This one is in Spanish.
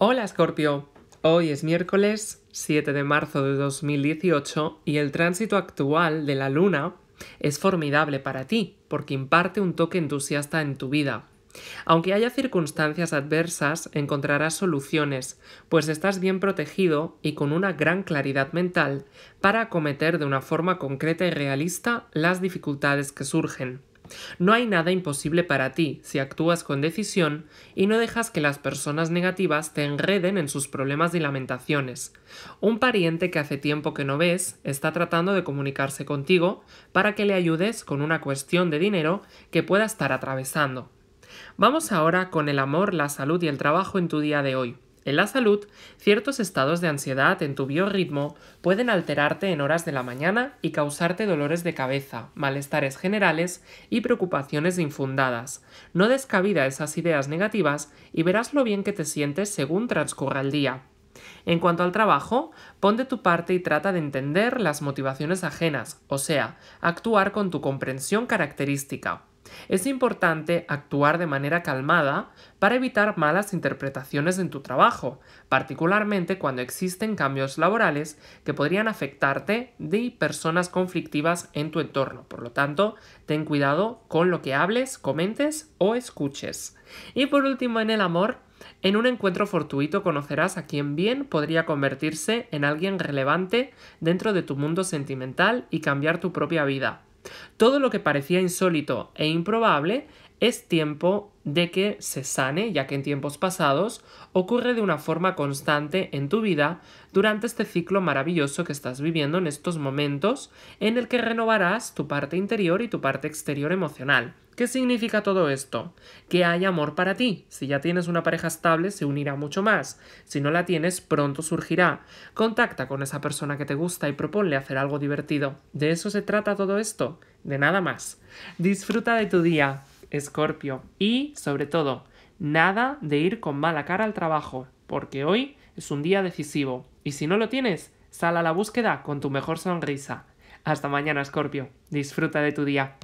Hola Scorpio, hoy es miércoles 7 de marzo de 2018 y el tránsito actual de la luna es formidable para ti porque imparte un toque entusiasta en tu vida. Aunque haya circunstancias adversas, encontrarás soluciones, pues estás bien protegido y con una gran claridad mental para acometer de una forma concreta y realista las dificultades que surgen. No hay nada imposible para ti si actúas con decisión y no dejas que las personas negativas te enreden en sus problemas y lamentaciones. Un pariente que hace tiempo que no ves está tratando de comunicarse contigo para que le ayudes con una cuestión de dinero que pueda estar atravesando. Vamos ahora con el amor, la salud y el trabajo en tu día de hoy. En la salud, ciertos estados de ansiedad en tu biorritmo pueden alterarte en horas de la mañana y causarte dolores de cabeza, malestares generales y preocupaciones infundadas. No descabida esas ideas negativas y verás lo bien que te sientes según transcurra el día. En cuanto al trabajo, pon de tu parte y trata de entender las motivaciones ajenas, o sea, actuar con tu comprensión característica. Es importante actuar de manera calmada para evitar malas interpretaciones en tu trabajo, particularmente cuando existen cambios laborales que podrían afectarte de personas conflictivas en tu entorno. Por lo tanto, ten cuidado con lo que hables, comentes o escuches. Y por último, en el amor, en un encuentro fortuito conocerás a quien bien podría convertirse en alguien relevante dentro de tu mundo sentimental y cambiar tu propia vida. Todo lo que parecía insólito e improbable es tiempo de que se sane, ya que en tiempos pasados ocurre de una forma constante en tu vida durante este ciclo maravilloso que estás viviendo en estos momentos en el que renovarás tu parte interior y tu parte exterior emocional. ¿Qué significa todo esto? Que hay amor para ti. Si ya tienes una pareja estable, se unirá mucho más. Si no la tienes, pronto surgirá. Contacta con esa persona que te gusta y proponle hacer algo divertido. ¿De eso se trata todo esto? De nada más. Disfruta de tu día. Escorpio. Y, sobre todo, nada de ir con mala cara al trabajo, porque hoy es un día decisivo. Y si no lo tienes, sal a la búsqueda con tu mejor sonrisa. Hasta mañana, Escorpio. Disfruta de tu día.